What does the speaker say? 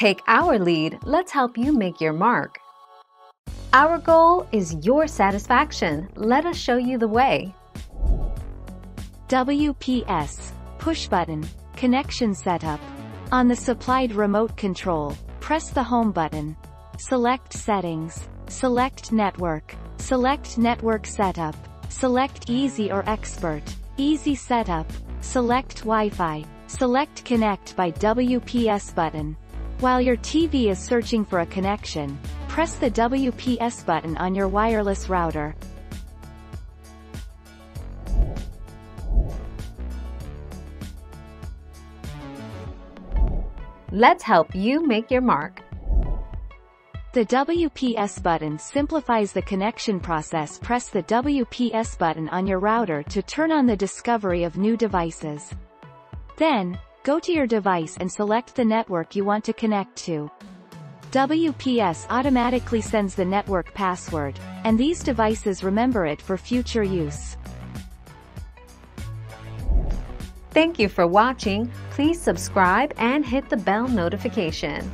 Take our lead, let's help you make your mark. Our goal is your satisfaction. Let us show you the way. WPS, push button, connection setup. On the supplied remote control, press the home button. Select settings. Select network. Select network setup. Select easy or expert. Easy setup. Select Wi-Fi. Select connect by WPS button. While your TV is searching for a connection, press the WPS button on your wireless router. Let's help you make your mark. The WPS button simplifies the connection process. Press the WPS button on your router to turn on the discovery of new devices. Then, go to your device and select the network you want to connect to. WPS automatically sends the network password, and these devices remember it for future use. Thank you for watching. Please subscribe and hit the bell notification.